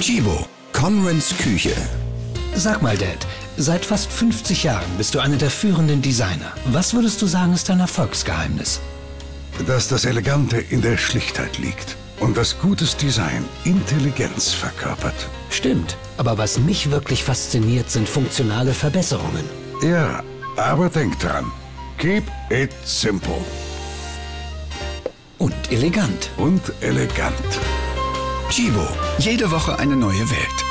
Chibo, Conrans Küche. Sag mal, Dad, seit fast 50 Jahren bist du einer der führenden Designer. Was würdest du sagen, ist dein Erfolgsgeheimnis? Dass das Elegante in der Schlichtheit liegt und das gutes Design Intelligenz verkörpert. Stimmt, aber was mich wirklich fasziniert, sind funktionale Verbesserungen. Ja, aber denk dran. Keep it simple. Und elegant. Und elegant. Chibo, jede Woche eine neue Welt.